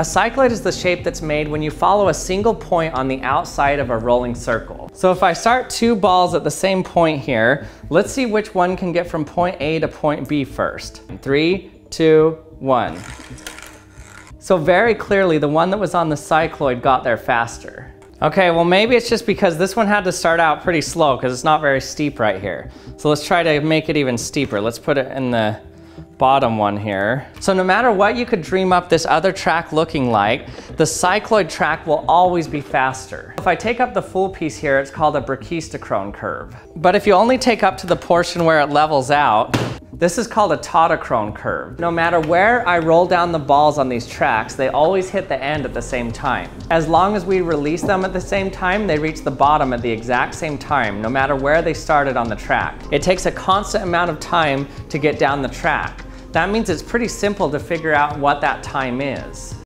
A cycloid is the shape that's made when you follow a single point on the outside of a rolling circle. So if I start two balls at the same point here, let's see which one can get from point A to point B first. Three, two, one. So very clearly the one that was on the cycloid got there faster. Okay, well maybe it's just because this one had to start out pretty slow because it's not very steep right here. So let's try to make it even steeper. Let's put it in the bottom one here. So no matter what you could dream up this other track looking like, the cycloid track will always be faster. If I take up the full piece here, it's called a brachistochrone curve. But if you only take up to the portion where it levels out, this is called a tautochrone curve. No matter where I roll down the balls on these tracks, they always hit the end at the same time. As long as we release them at the same time, they reach the bottom at the exact same time, no matter where they started on the track. It takes a constant amount of time to get down the track. That means it's pretty simple to figure out what that time is.